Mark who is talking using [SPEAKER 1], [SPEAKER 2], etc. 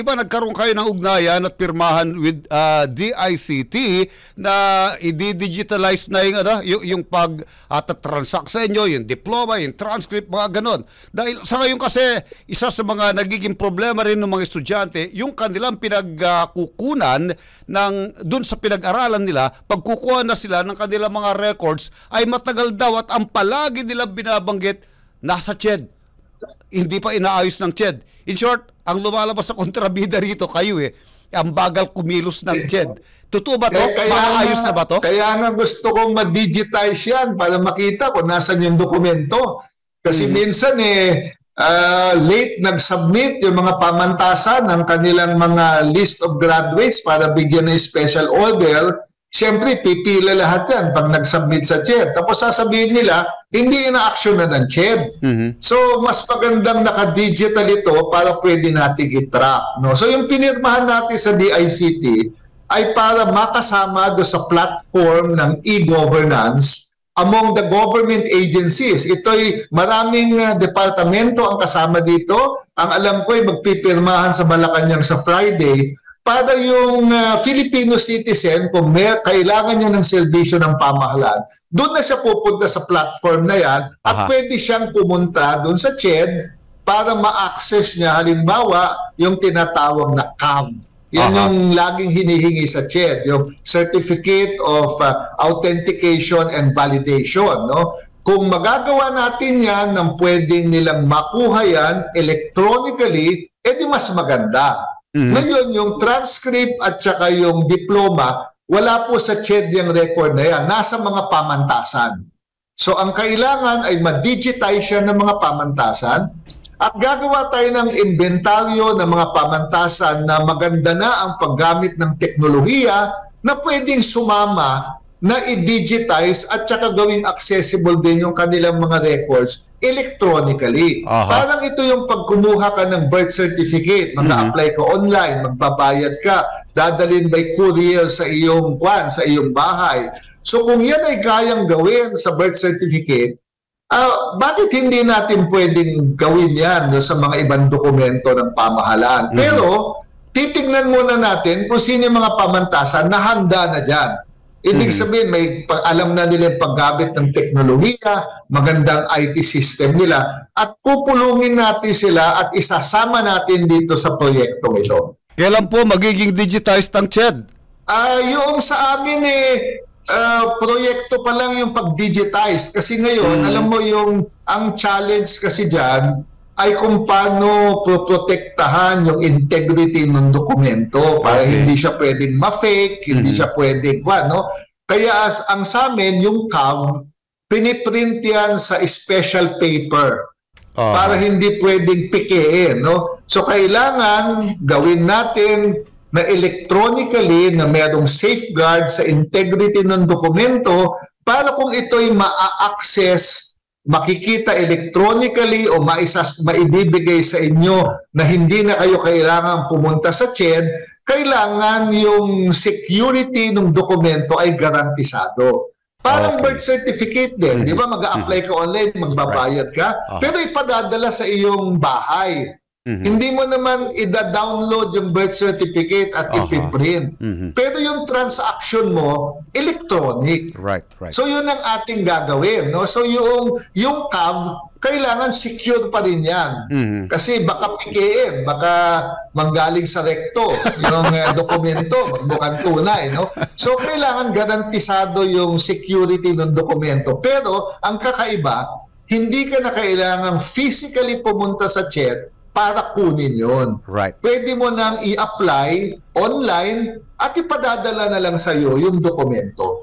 [SPEAKER 1] di ba nagkaroon kayo ng ugnayan at pirmahan with uh, DICT na i-digitalize na yung, ano, yung, yung pag at transact sa inyo, yung diploma, yung transcript, mga ganon. Dahil sa ngayon kasi, isa sa mga nagiging problema rin ng mga estudyante, yung kanilang pinagkukunan ng dun sa pinag-aralan nila, pagkukuha na sila ng kanilang mga records, ay matagal daw at ang palagi nilang binabanggit, nasa CHED hindi pa inaayos ng CHED. In short, ang lumalabas sa kontrabida rito kayo eh, ang bagal kumilos ng CHED. Totoo ba to?
[SPEAKER 2] Eh,
[SPEAKER 1] Maayos na ba to?
[SPEAKER 2] Kaya nga gusto kong ma-digitize yan para makita kung nasan yung dokumento. Kasi
[SPEAKER 1] Mm.
[SPEAKER 2] minsan eh, ah, late nag-submit yung mga pamantasan ng kanilang mga list of graduates para bigyan ng special order. Siyempre, pipila lahat yan pag nag-submit sa CHED. Tapos sasabihin nila, hindi ina-action na ng CHED.
[SPEAKER 1] Mhm.
[SPEAKER 2] So, mas magandang naka-digital ito para pwede nating i-track. No? So, yung pinirmahan natin sa DICT ay para makasama do sa platform ng e-governance among the government agencies. Ito'y maraming uh, departamento ang kasama dito. Ang alam ko ay magpipirmahan sa Malacanang sa Friday para yung uh, Filipino citizen, kung may, kailangan niya ng serbisyo ng pamahalaan, doon na siya pupunta sa platform na yan at
[SPEAKER 1] Aha.
[SPEAKER 2] pwede siyang pumunta doon sa CHED para ma-access niya halimbawa yung tinatawag na CAV. Yan
[SPEAKER 1] Aha.
[SPEAKER 2] yung laging hinihingi sa CHED, yung Certificate of uh, Authentication and Validation. No? Kung magagawa natin yan ng pwedeng nilang makuha yan electronically, edi mas maganda.
[SPEAKER 1] Mhm.
[SPEAKER 2] Ngayon, yung transcript at saka yung diploma, wala po sa CHED yung record na yan. Nasa mga pamantasan. So, ang kailangan ay ma-digitize siya ng mga pamantasan at gagawa tayo ng inventaryo ng mga pamantasan na maganda na ang paggamit ng teknolohiya na pwedeng sumama na i-digitize at saka gawing accessible din yung kanilang mga records electronically.
[SPEAKER 1] Aha.
[SPEAKER 2] Parang ito yung pag kumuha ka ng birth certificate, mag-apply ka online, magbabayad ka, dadalhin by courier sa iyong kwan, sa iyong bahay. So kung yan ay kayang gawin sa birth certificate, Ah, bakit hindi natin pwedeng gawin yan no, sa mga ibang dokumento ng pamahalaan? Pero, titignan muna natin kung sino yung mga pamantasan na handa na dyan. Ibig sabihin, may alam na nila yung paggamit ng teknolohiya, magandang IT system nila, at pupulungin natin sila at isasama natin dito sa proyektong ito.
[SPEAKER 1] Kailan po magiging digitized ang CHED?
[SPEAKER 2] Ah, yung sa amin eh ah, proyekto pa lang yung pag-digitize kasi ngayon alam mo yung ang challenge kasi diyan ay kung paano protektahan yung integrity ng dokumento para
[SPEAKER 1] Okay.
[SPEAKER 2] hindi siya pwedeng ma-fake, hindi siya pwedeng ano. Kaya as, ang sa amin yung CAV piniprint yan sa special paper
[SPEAKER 1] Ah.
[SPEAKER 2] para hindi pwedeng pikein, no? So kailangan gawin natin na electronically na merong safeguard sa integrity ng dokumento para kung ito'y ma-access, makikita electronically o maisas, maibibigay sa inyo na hindi na kayo kailangan pumunta sa CHED, kailangan yung security ng dokumento ay garantisado. Parang
[SPEAKER 1] Okay.
[SPEAKER 2] birth certificate din, di ba? Mag-a-apply ka online, magbabayad ka,
[SPEAKER 1] Ah.
[SPEAKER 2] pero ipadadala sa iyong bahay.
[SPEAKER 1] Mhm.
[SPEAKER 2] Hindi mo naman ida-download yung birth certificate at
[SPEAKER 1] Aha.
[SPEAKER 2] ipiprint.
[SPEAKER 1] Mhm.
[SPEAKER 2] Pero yung transaction mo, electronic.
[SPEAKER 1] Right, right.
[SPEAKER 2] So yun ang ating gagawin, no? So yung yung CAV kailangan secure pa rin 'yan.
[SPEAKER 1] Mhm.
[SPEAKER 2] Kasi baka pikein, baka manggaling sa rekto yung eh, dokumento, mukhang tunay, no? So kailangan garantisado yung security ng dokumento. Pero ang kakaiba, hindi ka na kailangang physically pumunta sa CHED para kunin yon.
[SPEAKER 1] Right.
[SPEAKER 2] Pwede mo nang i-apply online at ipadadala na lang sa iyo yung dokumento.